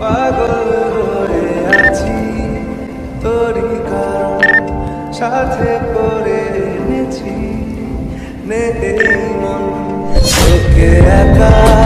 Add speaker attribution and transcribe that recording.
Speaker 1: পাগল হয়ে আছি তোরই কারণ সাথে করে এনেছি নে মন তোকে একা।